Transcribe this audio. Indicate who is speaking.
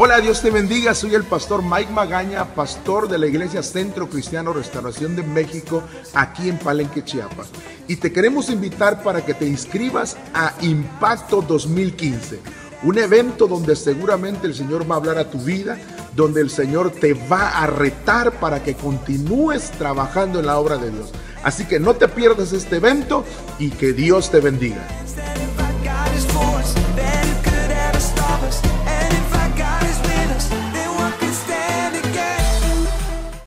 Speaker 1: Hola, Dios te bendiga. Soy el pastor Mike Magaña, pastor de la Iglesia Centro Cristiano Restauración de México, aquí en Palenque, Chiapas. Y te queremos invitar para que te inscribas a Impacto 2015, un evento donde seguramente el Señor va a hablar a tu vida, donde el Señor te va a retar para que continúes trabajando en la obra de Dios. Así que no te pierdas este evento y que Dios te bendiga.